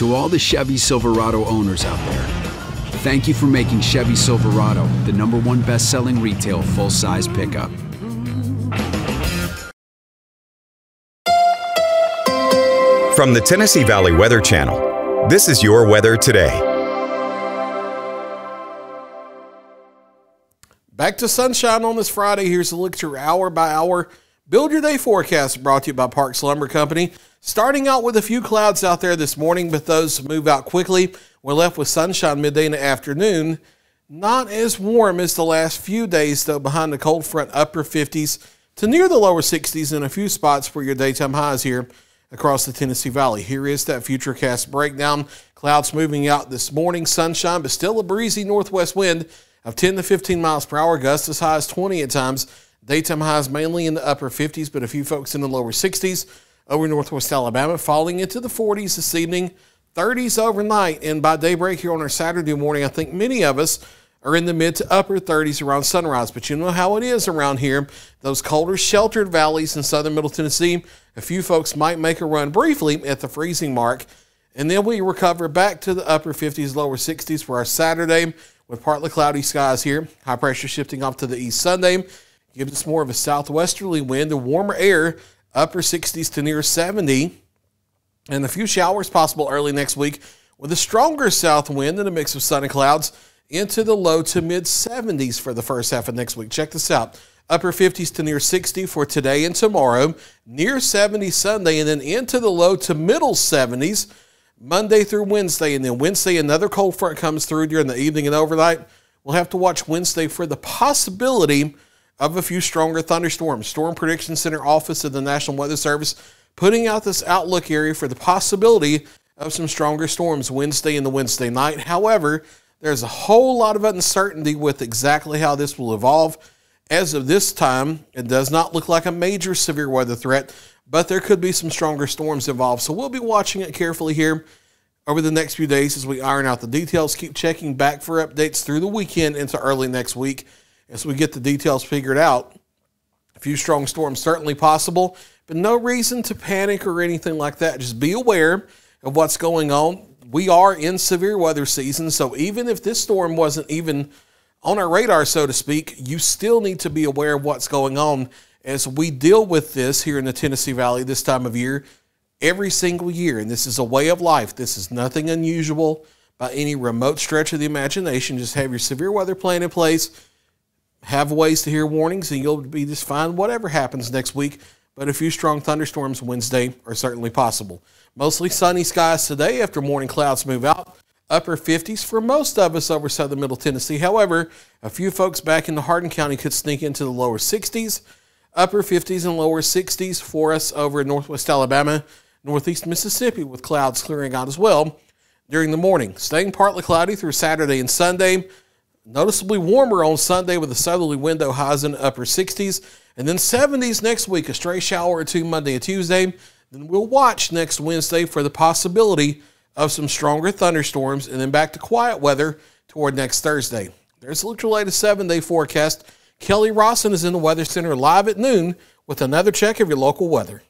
To all the Chevy Silverado owners out there, thank you for making Chevy Silverado the number one best selling retail full size pickup. From the Tennessee Valley Weather Channel, this is your weather today. Back to sunshine on this Friday. Here's a look at your hour by hour Build Your Day forecast brought to you by Parks Lumber Company. Starting out with a few clouds out there this morning, but those move out quickly. We're left with sunshine midday and afternoon. Not as warm as the last few days, though, behind the cold front, upper 50s to near the lower 60s in a few spots for your daytime highs here across the Tennessee Valley. Here is that futurecast breakdown. Clouds moving out this morning, sunshine, but still a breezy northwest wind of 10 to 15 miles per hour, gusts as high as 20 at times. Daytime highs mainly in the upper 50s, but a few folks in the lower 60s. Over northwest Alabama, falling into the 40s this evening, 30s overnight, and by daybreak here on our Saturday morning, I think many of us are in the mid to upper 30s around sunrise. But you know how it is around here. Those colder, sheltered valleys in southern Middle Tennessee, a few folks might make a run briefly at the freezing mark. And then we recover back to the upper 50s, lower 60s for our Saturday with partly cloudy skies here. High pressure shifting off to the east Sunday. Gives us more of a southwesterly wind, a warmer air, upper 60s to near 70. And a few showers possible early next week with a stronger south wind and a mix of sun and clouds into the low to mid 70s for the first half of next week. Check this out. Upper 50s to near 60 for today and tomorrow, near 70 Sunday, and then into the low to middle 70s Monday through Wednesday. And then Wednesday, another cold front comes through during the evening and overnight. We'll have to watch Wednesday for the possibility of a few stronger thunderstorms. Storm Prediction Center Office of the National Weather Service putting out this outlook area for the possibility of some stronger storms Wednesday and the Wednesday night. However, there's a whole lot of uncertainty with exactly how this will evolve. As of this time, it does not look like a major severe weather threat, but there could be some stronger storms involved. So we'll be watching it carefully here over the next few days as we iron out the details. Keep checking back for updates through the weekend into early next week as we get the details figured out. A few strong storms certainly possible, but no reason to panic or anything like that. Just be aware of what's going on. We are in severe weather season, so even if this storm wasn't even on our radar, so to speak, you still need to be aware of what's going on as we deal with this here in the Tennessee Valley this time of year every single year. And this is a way of life. This is nothing unusual by any remote stretch of the imagination. Just have your severe weather plan in place, have ways to hear warnings, and you'll be just fine whatever happens next week. But a few strong thunderstorms Wednesday are certainly possible. Mostly sunny skies today after morning clouds move out. Upper 50s for most of us over southern middle Tennessee. However, a few folks back in the Hardin County could sneak into the lower 60s. Upper 50s and lower 60s for us over in northwest Alabama, northeast Mississippi, with clouds clearing out as well during the morning. Staying partly cloudy through Saturday and Sunday. Noticeably warmer on Sunday with a southerly window highs in the upper 60s. And then 70s next week, a stray shower or two Monday and Tuesday. Then we'll watch next Wednesday for the possibility of some stronger thunderstorms and then back to quiet weather toward next Thursday. There's a at latest seven day forecast. Kelli Rosson is in the Weather Center live at noon with another check of your local weather.